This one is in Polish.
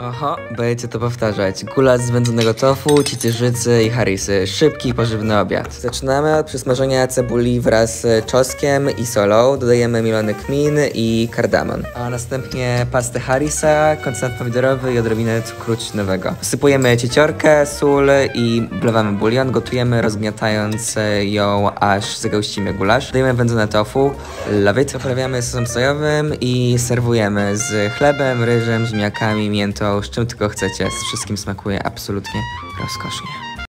Oho, będziecie to powtarzać. Gulasz z wędzonego tofu, ciecierzycy i harisy. Szybki, pożywny obiad. Zaczynamy od przysmażenia cebuli wraz z czosnkiem i solą. Dodajemy milony kmin i kardamon. A następnie pastę harisa, koncentrat pomidorowy i odrobinę cukru trzcinowego. Wsypujemy cieciorkę, sól i wlewamy bulion. Gotujemy, rozgniatając ją, aż zagęścimy gulasz. Dodajemy wędzone tofu, lawit, poprawiamy sosem sojowym i serwujemy z chlebem, ryżem, ziemniakami, miętą, z czym tylko chcecie. Z wszystkim smakuje absolutnie rozkosznie.